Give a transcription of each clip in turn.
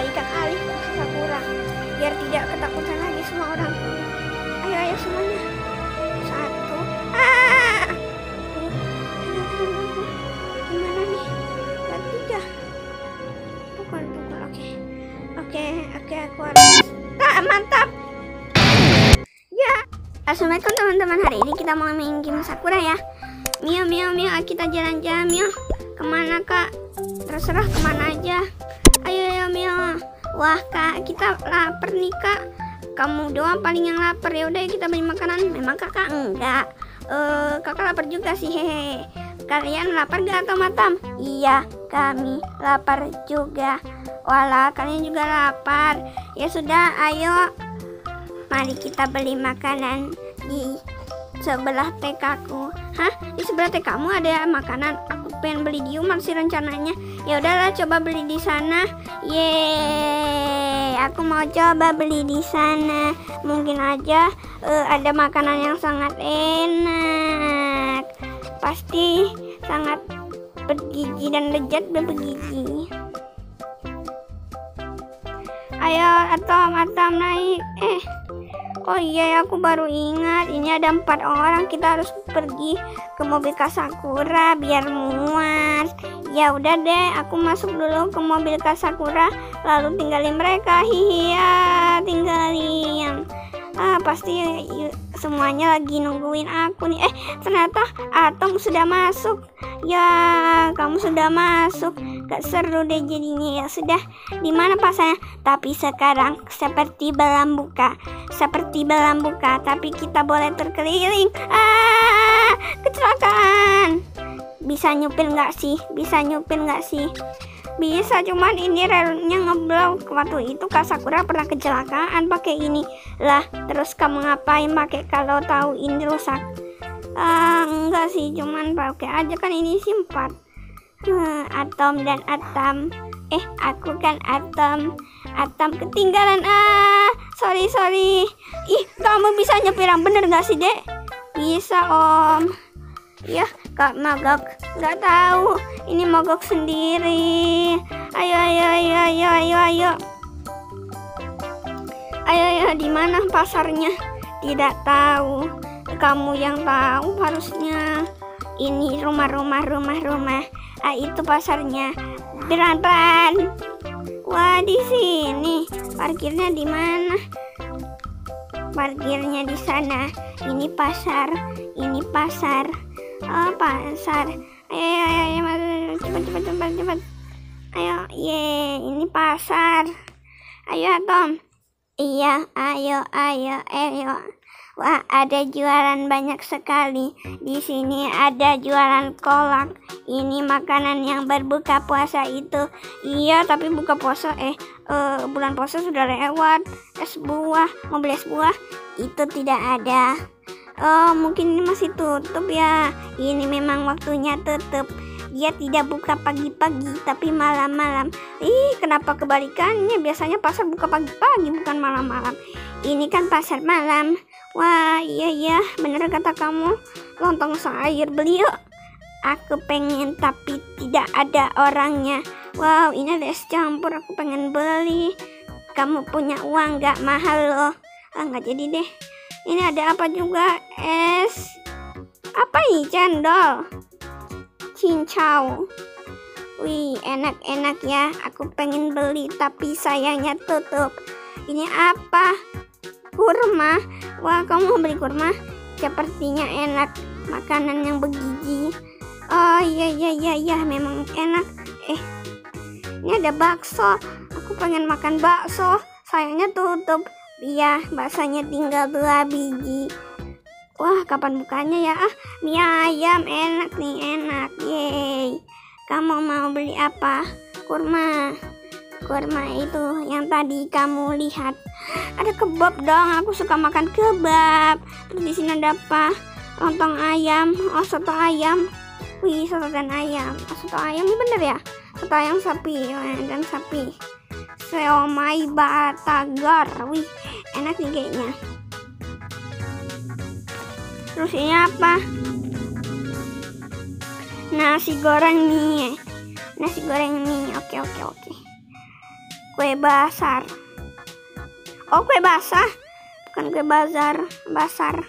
kembalikan alih ke Sakura biar tidak ketakutan lagi semua orang. Ayo ayo semuanya. Satu. Ah! Gimana nih? Dan tiga. Pukul pukul. Oke. Oke oke aku harus. Ah mantap. Ya. Assalamualaikum teman-teman. Hari ini kita mau main game Sakura ya. Mio Mio Mio kita jalan-jalan Mio. Ke mana kak? Terserah ke mana aja. Ayo ya Mio. Wah kak kita lapar nih kak. Kamu doang paling yang lapar ya udah kita beli makanan. Memang kakak enggak. Eh kakak lapar juga sih hehe. Kalian lapar gak atau matam? Iya, kami lapar juga. Walah, kalian juga lapar. Ya sudah, ayo. Mari kita beli makanan di sebelah TK ku. Hah? Di sebelah TK kamu ada makanan? Aku pengen beli di Umar sih rencananya. Ya udahlah, coba beli di sana. Yeay, aku mau coba beli di sana. Mungkin aja eh, ada makanan yang sangat enak. Pasti sangat bergizi dan lezat bergizi. Ayo, atom, atom naik. Eh, Oh iya ya, aku baru ingat ini ada empat orang kita harus pergi ke mobil Kasakura biar muat. Ya udah deh, aku masuk dulu ke mobil Kasakura lalu tinggalin mereka. Hihi ya, tinggalin. Ah pasti semuanya lagi nungguin aku nih. Eh ternyata Atom sudah masuk. Ya kamu sudah masuk. Gak seru deh jadinya ya sudah. Di mana pasanya? Tapi sekarang seperti balam buka seperti balam buka, tapi kita boleh terkeliling. Ah, kecelakaan. Bisa nyupir nggak sih? Bisa nyupir nggak sih? Bisa, cuman ini relnya ngeblok. Waktu itu Kak Sakura pernah kecelakaan pakai ini. Lah, terus kamu ngapain pakai kalau tahu ini rusak? Ah, enggak sih, cuman pakai aja kan ini simpat. Hmm, atom dan atom. Eh, aku kan atom. Atom ketinggalan. Ah, sorry, sorry. Ih, kamu bisa nyetir yang bener gak sih, Dek? Bisa, Om. Ya, Kak mogok. Gak tahu. Ini mogok sendiri. Ayo, ayo, ayo, ayo, ayo, ayo. Ayo, ayo, di mana pasarnya? Tidak tahu. Kamu yang tahu harusnya. Ini rumah-rumah, rumah-rumah. Ah, itu pasarnya. Beran-beran. Wah, di sini. Parkirnya di mana? Parkirnya di sana. Ini pasar. Ini pasar. Oh, pasar. Ayo, ayo, ayo, ayo. cepat, cepat, cepat, cepat. Ayo, ye, ini pasar. Ayo, Tom. Iya, ayo, ayo, ayo. Wah, ada jualan banyak sekali. Di sini ada jualan kolak. Ini makanan yang berbuka puasa itu. Iya, tapi buka puasa eh uh, bulan puasa sudah lewat. Es buah, mau beli es buah itu tidak ada. Oh, mungkin ini masih tutup ya. Ini memang waktunya tutup. Dia tidak buka pagi-pagi, tapi malam-malam. Ih, kenapa kebalikannya? Biasanya pasar buka pagi-pagi, bukan malam-malam. Ini kan pasar malam. Wah, iya iya, bener kata kamu. Lontong sayur beli yuk. Aku pengen tapi tidak ada orangnya. Wow, ini ada es campur. Aku pengen beli. Kamu punya uang gak mahal loh. Ah, nggak jadi deh. Ini ada apa juga? Es. Apa ini cendol? Cincau. Wih, enak-enak ya. Aku pengen beli tapi sayangnya tutup. Ini apa? Kurma. Wah, kamu mau beli kurma? Sepertinya enak. Makanan yang bergizi. Oh iya iya iya iya, memang enak. Eh, ini ada bakso. Aku pengen makan bakso. Sayangnya tutup. Iya, baksonya tinggal dua biji. Wah, kapan bukanya ya? Ah, mie ayam enak nih, enak. Yeay. Kamu mau beli apa? Kurma kurma itu yang tadi kamu lihat ada kebab dong aku suka makan kebab terus di sini ada apa lontong ayam oh soto ayam wih soto dan ayam oh, soto ayam ini bener ya soto ayam sapi oh, dan sapi seomai batagar wih enak nih kayaknya terus ini apa nasi goreng mie nasi goreng mie oke oke oke kue basar. Oh, kue basah. Bukan kue bazar, basar.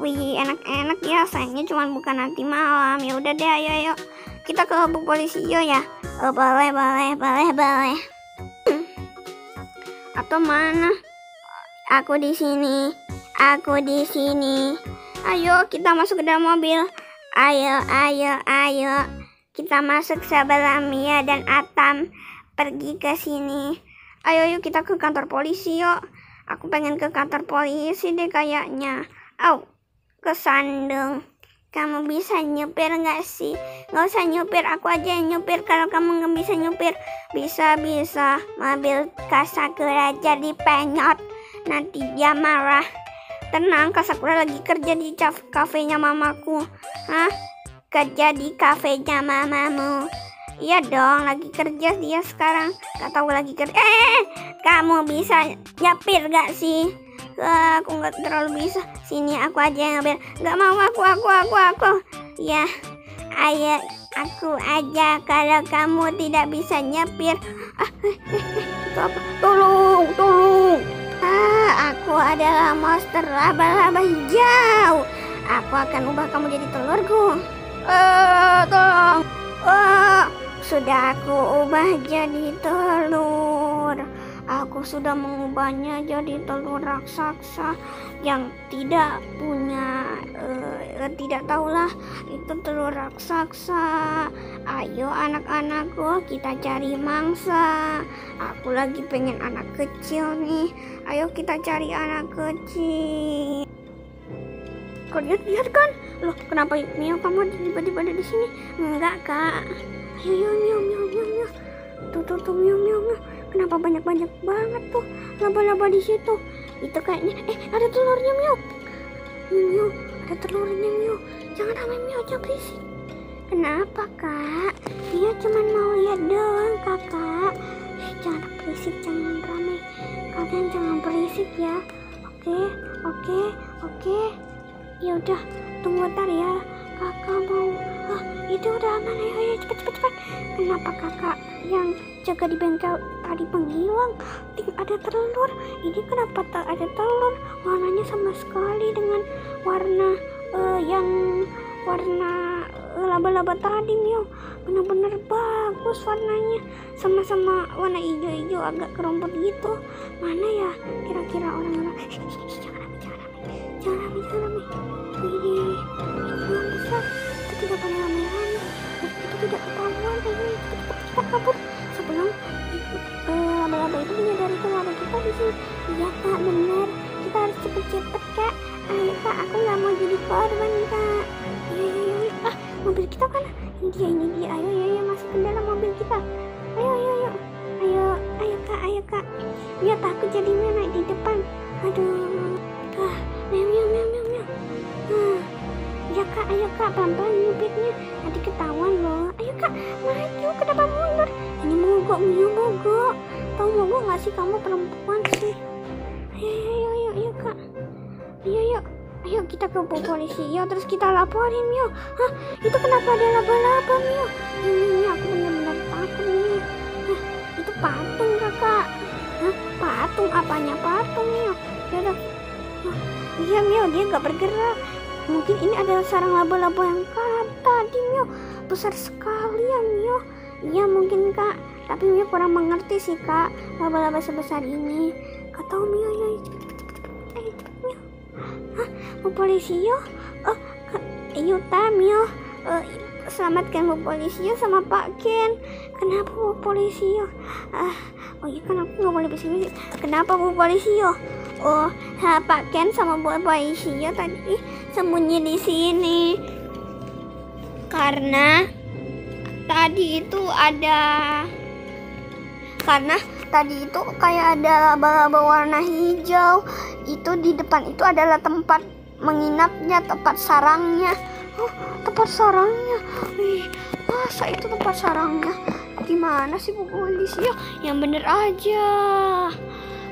Wih, enak-enak ya. Sayangnya cuma bukan nanti malam. Ya udah deh, ayo ayo. Kita ke bu polisi yo ya. Oh, boleh, boleh, boleh, boleh. Atau mana? Aku di sini. Aku di sini. Ayo, kita masuk ke dalam mobil. Ayo, ayo, ayo. Kita masuk sebelah Mia dan Atam pergi ke sini. Ayo yuk kita ke kantor polisi yuk. Aku pengen ke kantor polisi deh kayaknya. Au, kesandung. Kamu bisa nyupir nggak sih? Nggak usah nyupir, aku aja yang nyupir. Kalau kamu nggak bisa nyupir, bisa bisa. Mobil Kasakura jadi penyot. Nanti dia marah. Tenang, Kasakura lagi kerja di kafenya mamaku. Hah? Kerja di kafenya mamamu. Iya dong, lagi kerja dia sekarang. Gak tahu lagi kerja. Eh, kamu bisa nyapir gak sih? Uh, aku nggak terlalu bisa. Sini aku aja yang ngambil. Gak mau aku, aku, aku, aku. Ya, ayo aku aja kalau kamu tidak bisa nyapir. Ah, eh, eh? Tolong, tolong. Ah, aku adalah monster laba-laba hijau. Aku akan ubah kamu jadi telurku. Eh, tolong. Ah, sudah aku ubah jadi telur. Aku sudah mengubahnya jadi telur raksasa yang tidak punya, uh, tidak tahulah itu telur raksasa. Ayo anak-anakku kita cari mangsa. Aku lagi pengen anak kecil nih. Ayo kita cari anak kecil. Kau lihat-lihat kan? Loh, kenapa Mio kamu tiba-tiba ada di sini? Enggak, Kak ayo yo miau miau miau miau tuh tuh tuh miau miau miau kenapa banyak banyak banget tuh laba-laba di situ itu kayaknya eh ada telurnya miau miau ada telurnya miau jangan ramai miau jangan berisik. Kenapa kak? Dia cuma mau lihat doang kakak. Eh, jangan berisik jangan ramai kalian jangan berisik ya. Oke oke oke. Ya udah tunggu ntar ya. Kakak mau ah itu udah aman. Ayo ayo cepet cepet kenapa kakak yang jaga di bengkel tadi menghilang? Ting ada telur. Ini kenapa tak ada telur? Warnanya sama sekali dengan warna uh, yang warna uh, laba-laba tadi Mio. Benar-benar bagus warnanya. Sama-sama warna hijau-hijau agak kerumput gitu. Mana ya kira-kira orang-orang? Jangan rame jangan rame jangan rame jangan rame. Wih, itu besar. Tidak boleh rame-rame kita tidak ketahuan ayo kita, kita kabur. Sebelum uh, laba-laba itu menyadari kalau kita di sini. Iya kak benar. Kita harus cepet-cepet kak. Ayo kak aku nggak mau jadi korban kak. Iya iya iya ah mobil kita kan ini dia ini dia. Ayo ayo, ayo masuk ke dalam mobil kita. Ayo ayo ayo. Ayo ayo kak ayo kak. Ya takut jadi naik di depan. Aduh. Ah miau miau miau kak ayo kak pelan-pelan nyupirnya nanti ketahuan loh. Ayo kak maju kenapa mundur. Ini mogok Mio mogok. Tahu mogok nggak sih kamu perempuan sih? Ayo ayo ayo ayo kak. Ayo ayo. Ayo kita ke polisi ya terus kita laporin Mio. Hah? Itu kenapa ada laba-laba Mio? Ini, ini aku benar-benar takut nih hah? Itu patung kakak hah? Patung apanya patung Mio? Ya udah Iya Mio dia nggak bergerak mungkin ini adalah sarang laba-laba yang kalah tadi Mio besar sekali ya Mio. Iya mungkin kak. Tapi Mio kurang mengerti sih kak laba-laba sebesar ini. Kak tahu Mio. Ya cepet cepet Mio. Hah? Polisi yo? Oh Yuta Mio. Uh, selamatkan bu polisi yo sama Pak Ken. Kenapa bu polisi yo? Ah oh iya kan aku nggak boleh bisik kenapa bu polisi yo? Oh, ha, Pak Ken sama Bu Paisio tadi sembunyi di sini. Karena tadi itu ada karena tadi itu kayak ada laba-laba warna hijau. Itu di depan itu adalah tempat menginapnya, tempat sarangnya. Oh, tempat sarangnya. Wih, masa itu tempat sarangnya? Gimana sih Bu Paisio? Yang bener aja.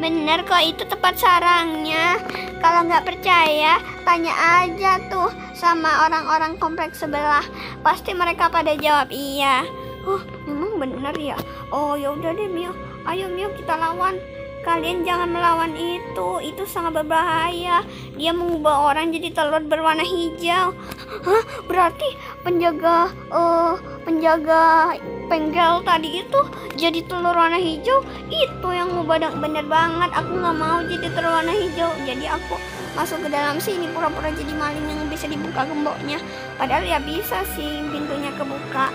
Bener kok itu tempat sarangnya. Kalau nggak percaya, tanya aja tuh sama orang-orang kompleks sebelah. Pasti mereka pada jawab iya. Oh, memang bener ya. Oh, ya udah deh Mio. ayo Mio kita lawan kalian jangan melawan itu. Itu sangat berbahaya. Dia mengubah orang jadi telur berwarna hijau. Hah? berarti penjaga uh, penjaga penggel tadi itu jadi telur warna hijau? Itu yang ngubah bener banget. Aku nggak mau jadi telur warna hijau. Jadi aku masuk ke dalam sini pura-pura jadi maling yang bisa dibuka gemboknya. Padahal ya bisa sih pintunya kebuka.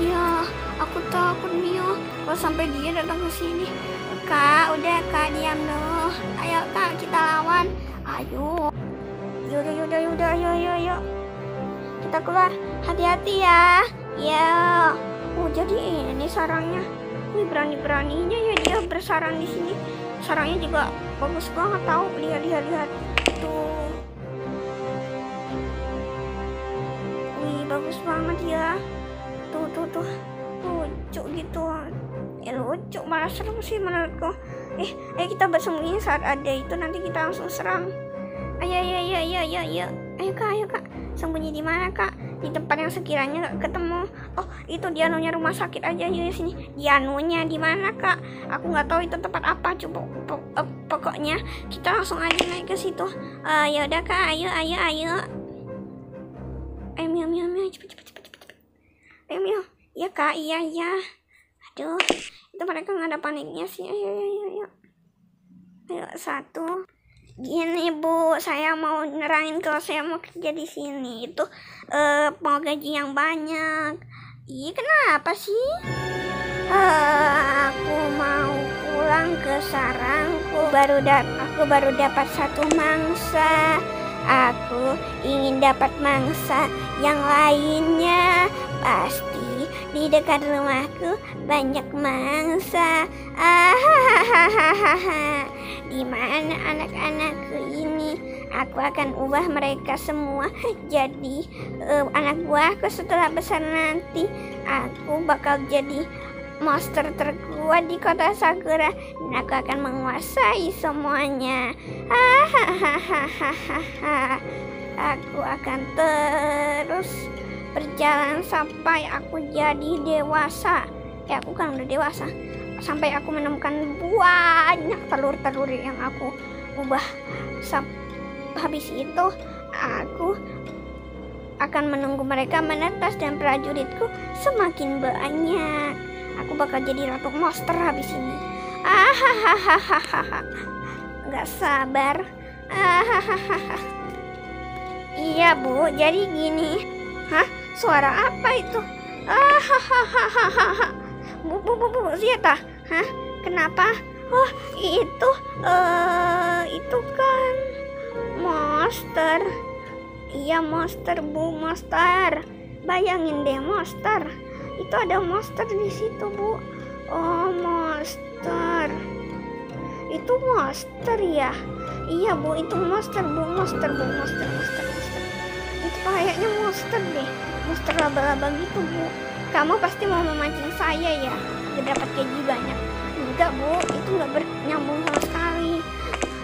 Ya aku takut Mio. Kalau sampai dia datang ke sini kak. Udah kak. Diam dulu ayo kak kita lawan. Ayo. Yaudah yaudah yaudah ayo ayo ayo kita keluar. Hati-hati ya. Ya oh jadi ini sarangnya. Wih berani beraninya ya dia bersarang di sini. Sarangnya juga bagus banget tahu? Lihat lihat lihat. Tuh. Wih bagus banget ya lucu malah serem sih menurutku. Eh ayo kita bersembunyi saat ada itu nanti kita langsung serang. Ayo ayo ayo ayo ayo ayo. Ayo kak ayo kak. Sembunyi di mana kak? Di tempat yang sekiranya gak ketemu. Oh itu dia dianunya rumah sakit aja. Ayo sini. Dianunya di mana kak? Aku nggak tahu itu tempat apa coba eh, pokoknya kita langsung aja naik ke situ. Uh, ya udah kak. Ayo ayo ayo. Ayo mio mio cepet cepet cepet cepet. Ayo mio ya kak. Iya iya. Aduh itu mereka nggak ada paniknya sih. Ayo ayo ayo ayo. Satu. Gini bu. Saya mau nerangin kalau saya mau kerja di sini. Itu uh, mau gaji yang banyak. Iya kenapa sih? Uh, aku mau pulang ke sarangku. Baru dap aku baru dapat satu mangsa. Aku ingin dapat mangsa yang lainnya. Pasti di dekat rumahku banyak mangsa. Ahahaha. Di mana anak-anakku ini? Aku akan ubah mereka semua jadi uh, anak buahku setelah besar nanti. Aku bakal jadi monster terkuat di kota Sakura dan aku akan menguasai semuanya. Hahaha. Aku akan terus berjalan sampai aku jadi dewasa. Ya aku kan udah dewasa. Sampai aku menemukan banyak telur-telur yang aku ubah. Habis itu aku akan menunggu mereka menetas dan prajuritku semakin banyak. Aku bakal jadi ratu monster habis ini. Ahahaha nggak sabar. Ahahaha iya bu. Jadi gini. Hah Suara apa itu? Ah, hahaha. Bu, bu, bu, bu, Zeta. Hah? Kenapa? Oh, itu, uh, itu kan monster. Iya, monster, Bu, monster. Bayangin deh, monster. Itu ada monster di situ, Bu. Oh, monster. Itu monster ya? Iya, Bu, itu monster, Bu, monster, Bu, monster, monster, monster. Itu kayaknya monster deh monster laba-laba gitu bu. Kamu pasti mau memancing saya ya. Gak dapat gaji banyak. Enggak bu. Itu nggak bernyambung sama sekali.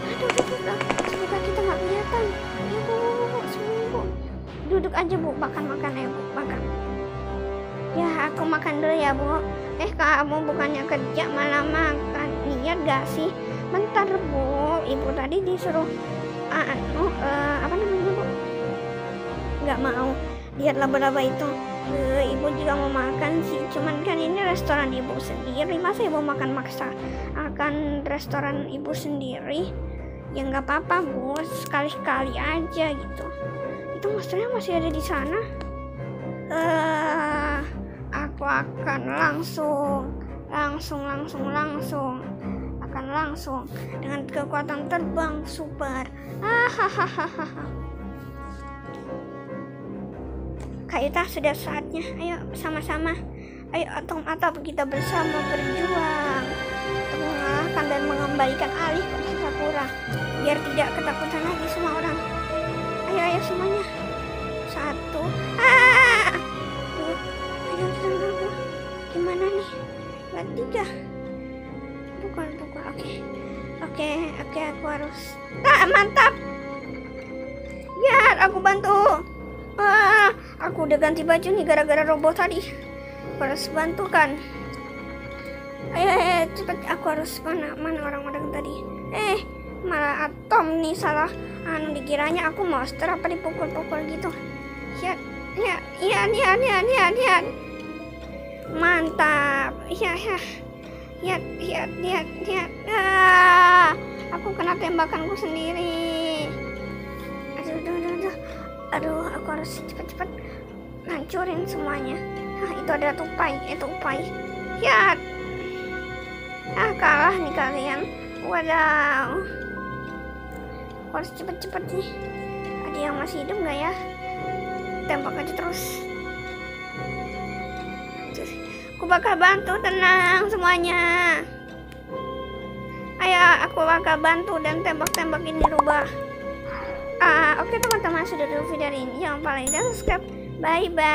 Aduh aduh aduh semoga kita nggak kelihatan. Ya bu, bu, bu, duduk aja bu. Makan makan ya bu. Makan. Ya aku makan dulu ya bu. Eh kamu bukannya kerja malah makan. Niat gak sih? Bentar bu. Ibu tadi disuruh anu uh, apa namanya bu? Nggak mau lihat laba-laba itu. Uh, ibu juga mau makan sih. Cuman kan ini restoran ibu sendiri. Masa ibu makan maksa akan restoran ibu sendiri? Ya nggak apa-apa bu. Sekali-sekali aja gitu. Itu monsternya masih ada di sana? Uh, aku akan langsung langsung langsung langsung akan langsung dengan kekuatan terbang super. Hahaha Kak Yuta sudah saatnya. Ayo sama-sama. Ayo atom atap kita bersama berjuang untuk mengalahkan dan mengembalikan alih ke Sakura biar tidak ketakutan lagi semua orang. Ayo ayo semuanya. Satu. Ah! Dua. Ayo, ayo. Gimana nih? Buat tiga. Pukul pukul. Oke. Oke, oke aku harus. Ah, mantap. Biar aku bantu. Ah, aku udah ganti baju nih gara-gara robot tadi. Harus bantu kan. Ayo, ayo, cepet. Cepet aku harus mana mana orang-orang tadi? Eh malah atom nih salah. Anu dikiranya aku monster apa dipukul-pukul gitu. Lihat lihat lihat lihat lihat lihat lihat mantap. Ya ya. Lihat lihat lihat lihat ah aku kena tembakanku sendiri. Aduh aduh aduh aduh, aduh aku harus cepet-cepet hancurin semuanya. Ah itu ada tupai itu tupai ya ah kalah nih kalian. Wadaw. Harus cepet-cepet nih. Ada yang masih hidup nggak ya? Tembak aja terus. Aku bakal bantu tenang semuanya. Ayo aku bakal bantu dan tembak-tembak ini rubah. Ah oke teman-teman sudah dulu video ini. Jangan lupa like dan subscribe bye bye